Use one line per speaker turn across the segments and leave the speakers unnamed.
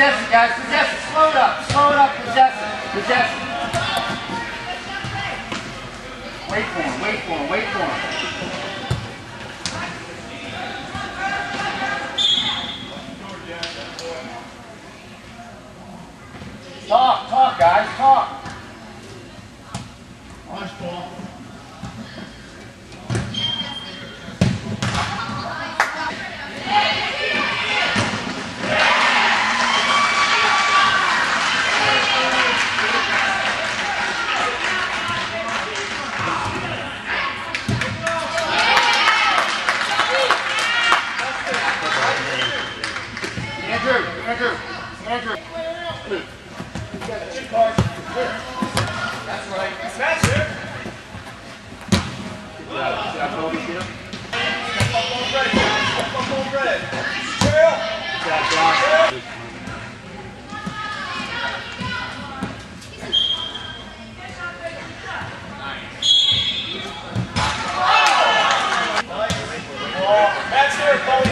possession, guys. Slow it up. Slow it up. Possession. Possession. Wait for him. Wait for him. Wait for him. Talk, talk, guys, talk. Andrew. That's right.
That's it.
See how Kobe did him?
Step up on red. Step up on red. Trail.
See how Josh-
That's it, Cody.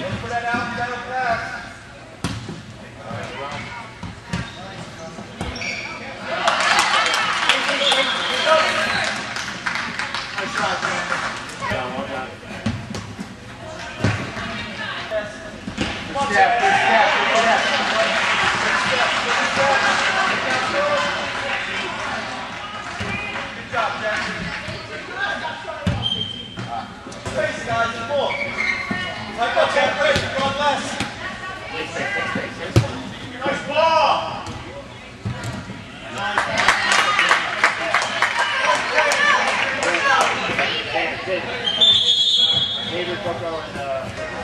Look for that out, down pass.
Good step, good step, good step.
Good job, Jackson. Space, guys, come on. Like up, Jack, great. You're going less. Nice ball.
David Booker and, uh, Get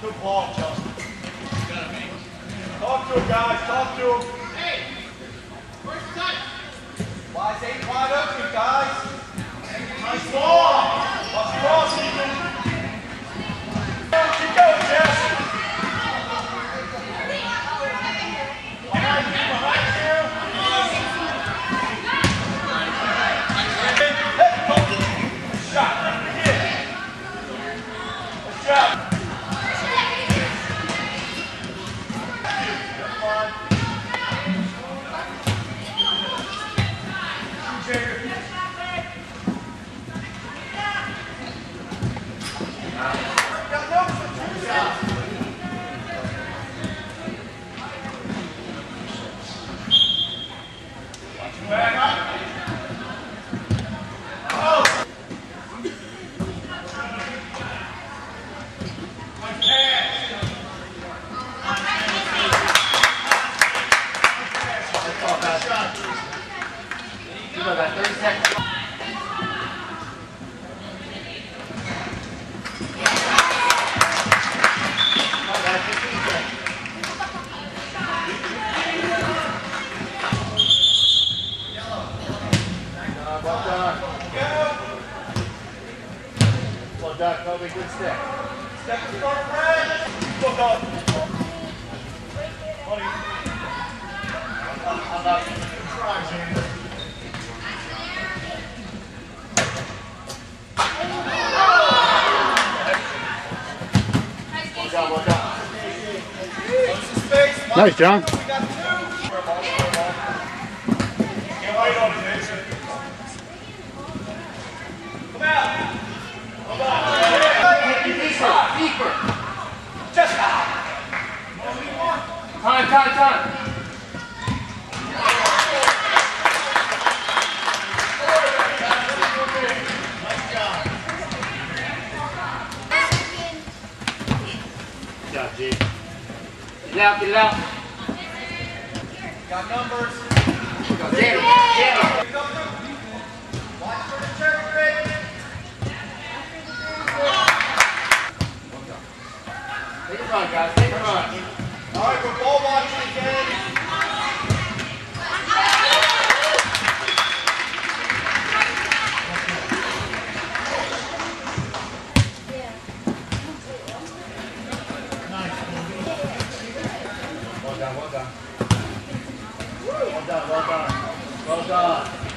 good
ball,
Justin. Talk to him, guys. Talk to him. Wise eight wide open, guys. Nice ball. Watch cross, Jigger.
Well Kobe. Good step.
Step in front, Fred. Look up. Buddy.
I'm up.
Try, James.
Well done, well done.
Close the space.
Nice, John.
We got two. Get right on it, Vincent. Come out. Come on.
Deeper.
Just out.
Time, time, time. Good job, G. Get it out, get it out.
Got numbers.
Go, Danny, Danny.
Watch
a run, guys. A run.
All right, we're ball watching again.
Well done. Well done, well done. Well done.